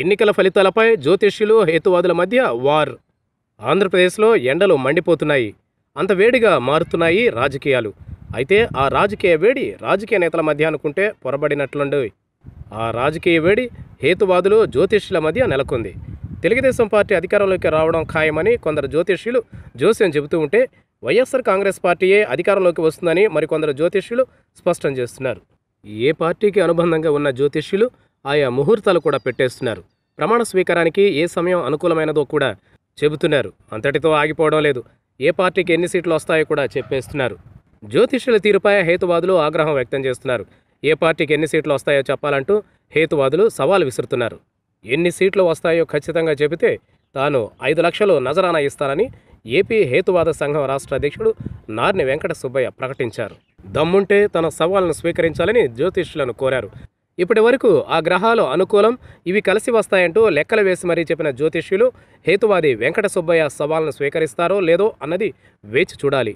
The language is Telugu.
ఎన్నికల ఫలితాలపై జ్యోతిష్యులు హేతువాదుల మధ్య వార్. ఆంధ్రప్రదేశ్లో ఎండలు మండిపోతున్నాయి. అంత వేడిగా మారుతున్నాయి రాజకీయాలు. అయితే ఆ రాజకీయ వేడి రాజకీయ నేతల మధ్య అనుకుంటే పొరబడినట్లుండి ఆ రాజకీయ వేడి హేతువాదులు జ్యోతిష్యుల మధ్య నెలకొంది. తెలుగుదేశం పార్టీ అధికారంలోకి రావడం ఖాయమని కొందరు జ్యోతిష్యులు జోస్యం చెబుతూ ఉంటే వైఎస్ఆర్ కాంగ్రెస్ పార్టీయే అధికారంలోకి వస్తుందని మరికొందరు జ్యోతిష్యులు స్పష్టం చేస్తున్నారు. ఏ పార్టీకి అనుబంధంగా ఉన్న జ్యోతిష్యులు ఆయా ముహూర్తాలు కూడా పెట్టేస్తున్నారు. ప్రమాణ స్వీకారానికి ఏ సమయం అనుకూలమైనదో కూడా చెబుతున్నారు. అంతటితో ఆగిపోవడం లేదు. ఏ పార్టీకి ఎన్ని సీట్లు వస్తాయో కూడా చెప్పేస్తున్నారు. జ్యోతిష్యుల తీరుపై హేతువాదులు ఆగ్రహం వ్యక్తం చేస్తున్నారు. ఏ పార్టీకి ఎన్ని సీట్లు వస్తాయో చెప్పాలంటూ హేతువాదులు సవాల్ విసురుతున్నారు. ఎన్ని సీట్లు వస్తాయో ఖచ్చితంగా చెబితే తాను ఐదు లక్షలు నజరానా ఇస్తానని ఏపీ హేతువాద సంఘం రాష్ట్ర అధ్యక్షుడు నార్ని వెంకట సుబ్బయ్య ప్రకటించారు. దమ్ముంటే తన సవాల్ను స్వీకరించాలని జ్యోతిష్యులను కోరారు. ఇప్పటి వరకు ఆ గ్రహాలు అనుకూలం ఇవి కలిసి వస్తాయంటూ లెక్కలు వేసి మరీ చెప్పిన జ్యోతిష్యులు హేతువాది వెంకట సుబ్బయ్య సవాల్ను స్వీకరిస్తారో లేదో అన్నది వేచి చూడాలి.